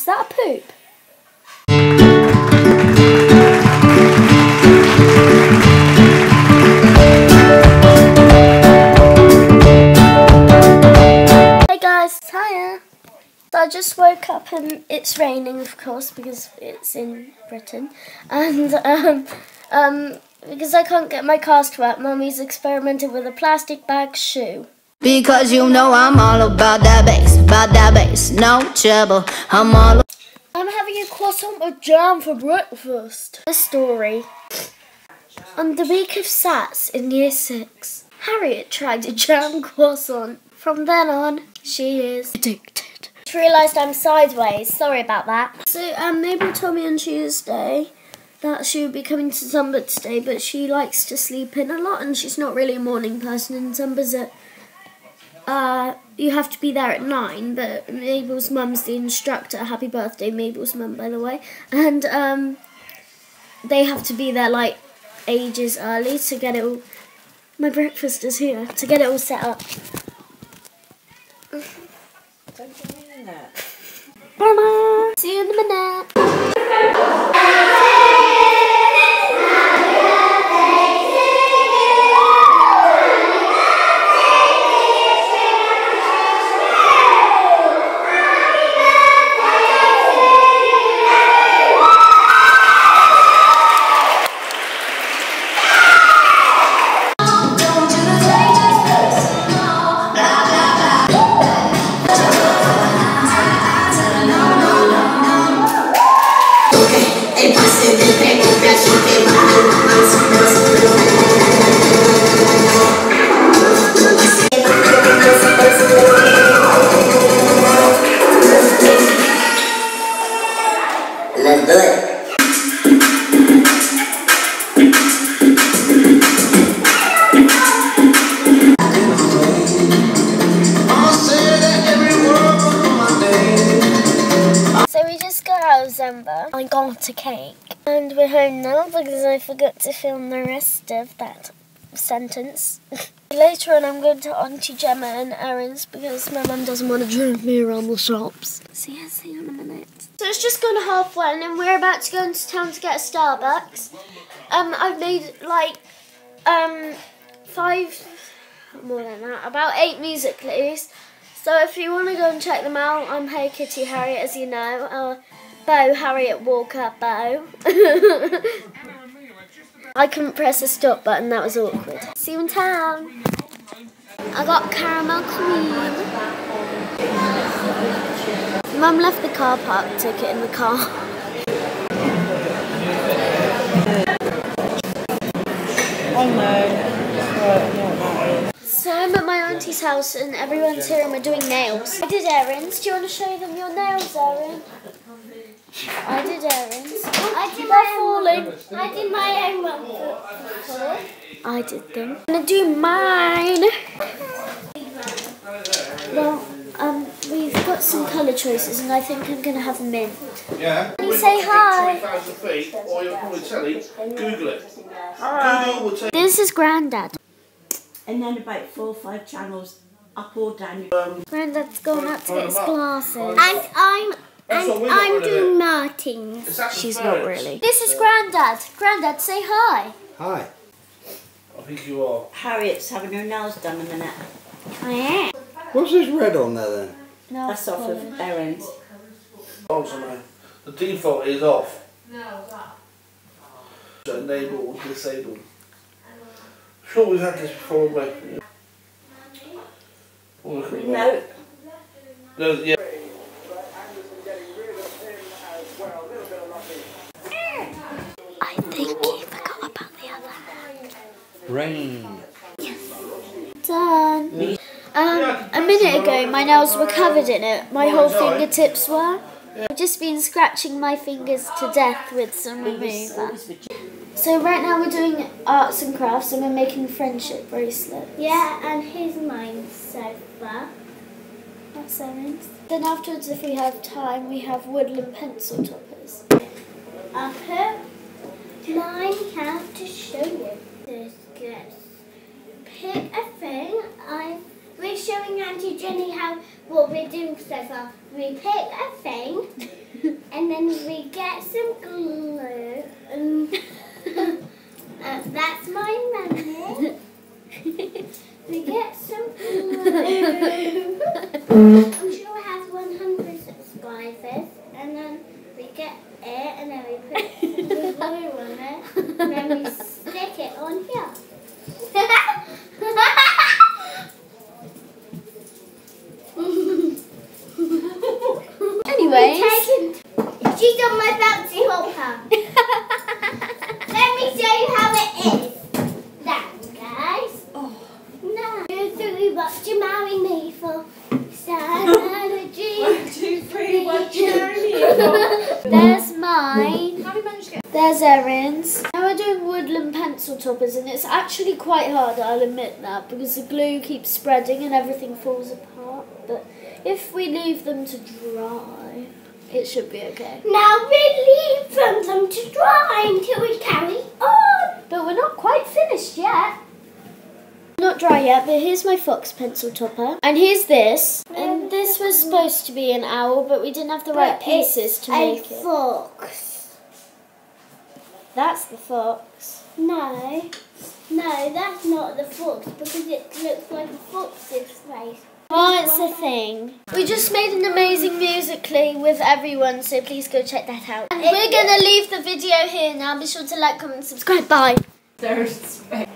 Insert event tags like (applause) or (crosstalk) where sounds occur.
Is that a poop? Hey guys, hiya. So I just woke up and it's raining, of course, because it's in Britain, and um, um, because I can't get my cast wet, Mummy's experimented with a plastic bag shoe. Because you know I'm all about that bass, about that bass, no trouble. I'm all I'm having a croissant with jam for breakfast. A story. On the week of Sats in year six, Harriet tried a jam croissant. From then on, she is addicted. Just realised I'm sideways. Sorry about that. So, um, Mabel told me on Tuesday that she would be coming to Zumba today, but she likes to sleep in a lot and she's not really a morning person. And Zumba's at uh, you have to be there at nine, but Mabel's mum's the instructor. Happy birthday, Mabel's mum, by the way. And um, they have to be there like ages early to get it all. My breakfast is here to get it all set up. Bye. See you in a minute. So we just got out of Zumba. I got a cake. And we're home now because I forgot to film the rest of that sentence. (laughs) Later on I'm going to Auntie Gemma and Erin's because my mum doesn't want to drive me around the shops. See you, see you in a minute. So it's just gone half one and we're about to go into town to get a Starbucks. Um, I've made like um five more than that, about eight musical.lys. So if you want to go and check them out, I'm Hey Kitty Harriet, as you know. Uh, Bo Harriet Walker Bo. (laughs) I couldn't press the stop button, that was awkward. See you in town. I got caramel cream. Mum left the car park, took it in the car. Oh no. Right, not that. So I'm at my auntie's house and everyone's here and we're doing nails. I did Erin's. Do you want to show them your nails, Erin? I did Erin's. I did my falling. I did my own one. I did them. I'm gonna do mine. Well, um, we've got some colour choices and I think I'm gonna have mint. Yeah. Can you say hi? feet, or you're on the telly, Google it. Google will tell This is Grandad. And then about four or five channels up or down. Grandad's gone out to get his glasses. And I'm and we I'm doing it. Martins. Is that the She's not really. This is Grandad. Grandad, say hi. Hi. I think you are. Harriet's having her nails done in a minute. I am. What's this red on there then? No, That's off of Erin's. Oh. The default is off. So enable or disable. Sure, we've had this before, mate. Look. Remote. No, yeah. I think he forgot about the other hand. Rain. Done. Um, a minute ago, my nails were covered in it. My whole fingertips were. I've just been scratching my fingers to death with some remover. So right now we're doing arts and crafts and we're making friendship bracelets. Yeah, and here's mine so far. That's Erin's. Then afterwards, if we have time, we have woodland pencil toppers. I put mine out to show you. This gets pick a thing. I we're showing Auntie Jenny how what we're doing so far. We pick a thing (laughs) and then we get some glue. And that's my mummy. (laughs) we get some. (laughs) I'm sure it has 100 subscribers. And then we get it and then we put some glue on it. And then we stick it on here. Anyways, She's on my bouncy hopper. Let me show you how it is. That, guys. Oh. No. Two, three, what you marry me for? Strategy. One, two, three, one, two, there's mine. There's Erin's. Now we're doing woodland pencil toppers and it's actually quite hard, I'll admit that, because the glue keeps spreading and everything falls apart. But if we leave them to dry, it should be okay. Now we leave them to dry until we carry on. But we're not quite finished yet. Not dry yet, but here's my fox pencil topper. And here's this. And this was supposed to be an owl, but we didn't have the right pieces to make a it. fox. That's the fox. No. No, that's not the fox because it looks like a fox's face. Oh, it's a thing. We just made an amazing musical.ly with everyone, so please go check that out. And we're gonna leave the video here now. Be sure to like, comment, subscribe. Bye. There's space.